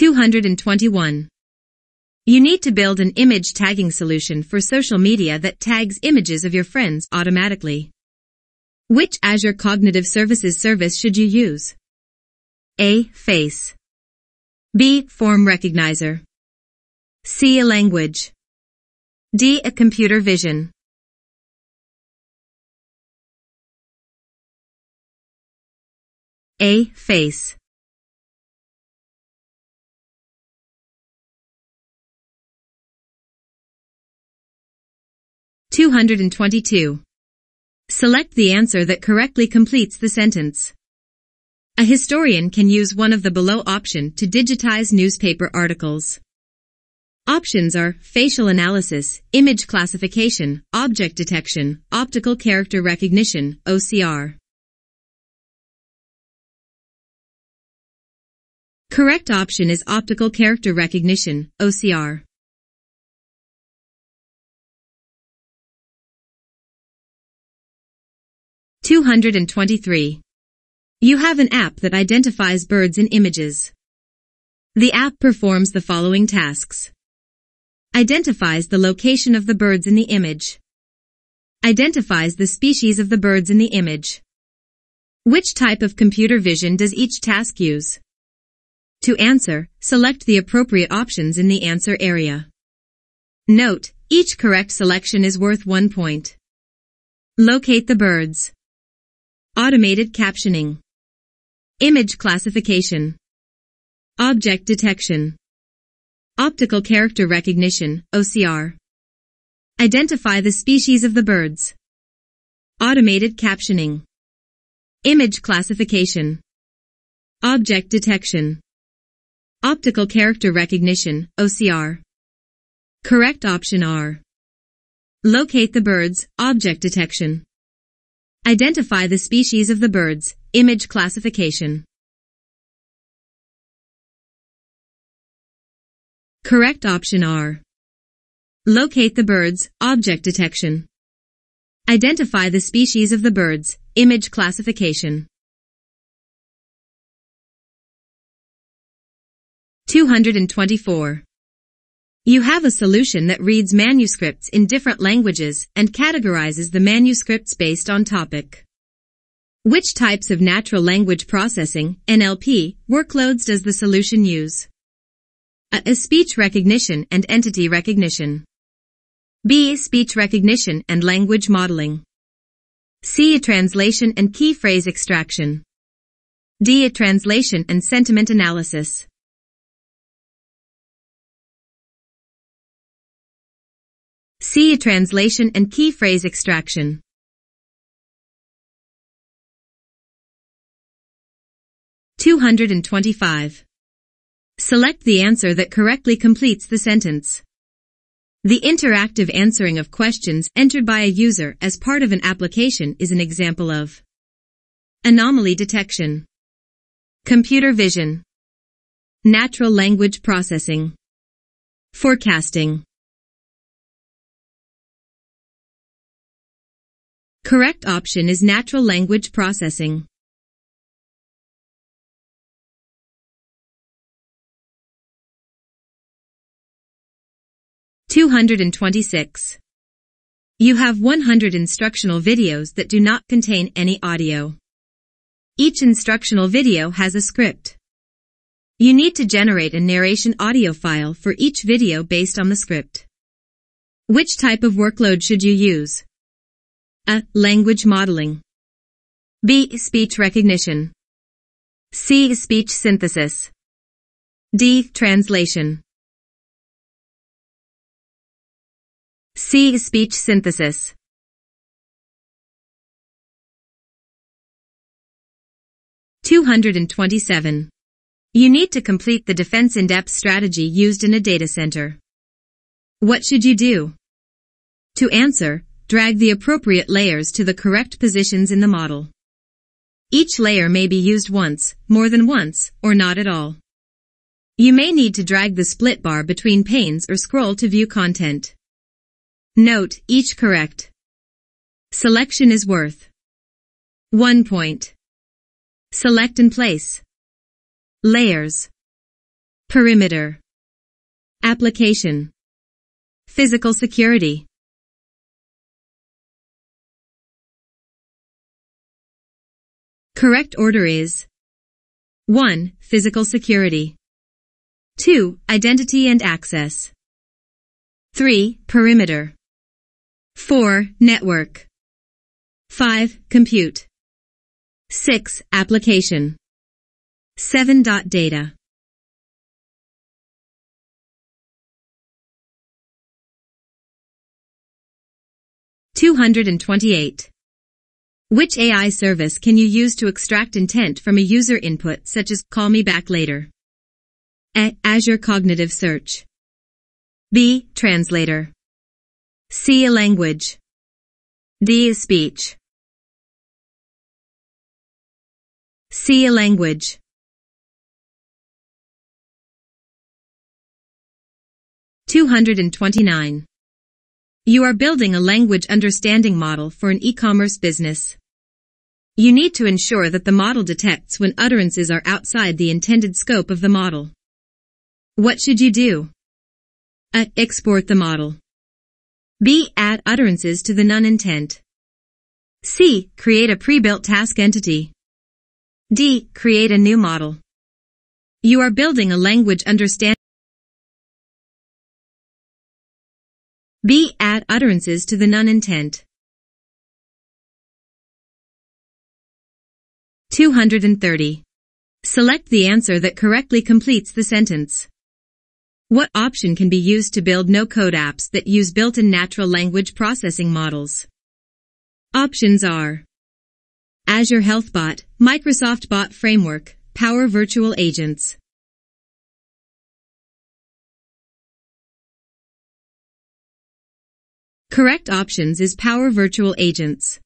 221. You need to build an image tagging solution for social media that tags images of your friends automatically. Which Azure Cognitive Services service should you use? A. Face. B. Form Recognizer. C. A language. D. A computer vision. A. Face. Two hundred and twenty-two. Select the answer that correctly completes the sentence. A historian can use one of the below option to digitize newspaper articles. Options are facial analysis, image classification, object detection, optical character recognition, OCR. Correct option is optical character recognition, OCR. Two hundred and twenty-three. You have an app that identifies birds in images. The app performs the following tasks. Identifies the location of the birds in the image. Identifies the species of the birds in the image. Which type of computer vision does each task use? To answer, select the appropriate options in the answer area. Note, each correct selection is worth one point. Locate the birds. Automated captioning. Image classification. Object detection. Optical character recognition, OCR. Identify the species of the birds. Automated captioning. Image classification. Object detection. Optical character recognition, OCR. Correct option R. Locate the birds, object detection. Identify the species of the birds, Image classification. Correct option R. Locate the birds, object detection. Identify the species of the birds, image classification. 224. You have a solution that reads manuscripts in different languages and categorizes the manuscripts based on topic. Which types of natural language processing, NLP, workloads does the solution use? A. speech recognition and entity recognition. B. Speech recognition and language modeling. C. A translation and key phrase extraction. D. A translation and sentiment analysis. C. A translation and key phrase extraction. 225. Select the answer that correctly completes the sentence. The interactive answering of questions entered by a user as part of an application is an example of anomaly detection, computer vision, natural language processing, forecasting. Correct option is natural language processing. 226. You have 100 instructional videos that do not contain any audio. Each instructional video has a script. You need to generate a narration audio file for each video based on the script. Which type of workload should you use? A. Language modeling. B. Speech recognition. C. Speech synthesis. D. Translation. C. Speech synthesis. Two hundred and twenty-seven. You need to complete the defense in-depth strategy used in a data center. What should you do? To answer, drag the appropriate layers to the correct positions in the model. Each layer may be used once, more than once, or not at all. You may need to drag the split bar between panes or scroll to view content. Note, each correct. Selection is worth 1 point. Select and place. Layers. Perimeter. Application. Physical security. Correct order is 1. Physical security. 2. Identity and access. 3. Perimeter. 4. Network. 5. Compute. 6. Application. 7. Data. Two hundred and twenty-eight. Which AI service can you use to extract intent from a user input such as call me back later? A. Azure Cognitive Search. B. Translator. C. A language. D. A speech. C. A language. Two hundred and twenty-nine. You are building a language understanding model for an e-commerce business. You need to ensure that the model detects when utterances are outside the intended scope of the model. What should you do? A. Export the model. B. Add utterances to the none intent. C. Create a pre-built task entity. D. Create a new model. You are building a language understanding B. Add utterances to the none intent. 230. Select the answer that correctly completes the sentence. What option can be used to build no-code apps that use built-in natural language processing models? Options are Azure HealthBot, Microsoft Bot Framework, Power Virtual Agents. Correct options is Power Virtual Agents.